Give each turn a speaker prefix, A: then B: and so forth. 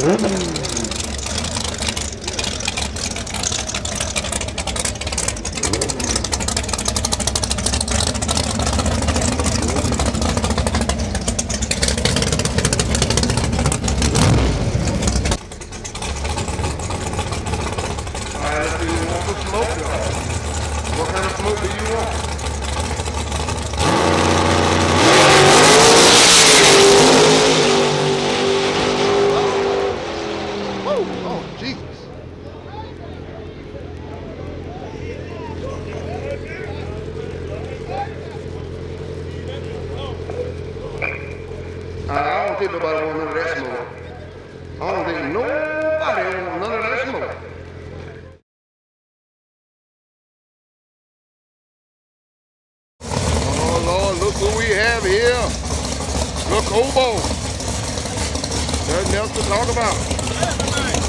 A: What kind of smoke do you want? Oh, oh, Jesus. I don't think nobody want none of that smoke. I don't think nobody want none of that smoke. Oh Lord, look who we have here. Look, Obo. Nothing else to talk about. Everybody.